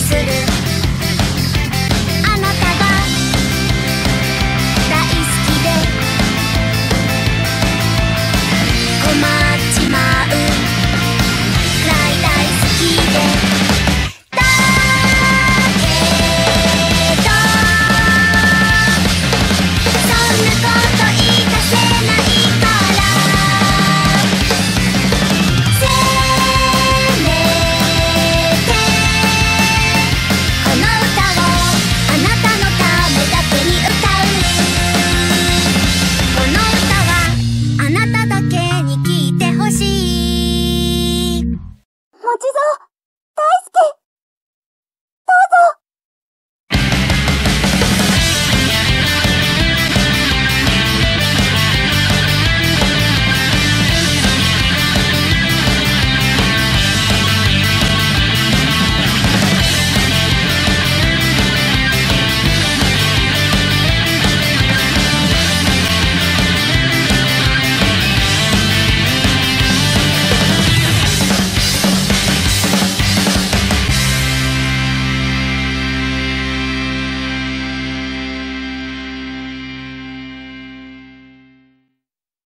babysitter.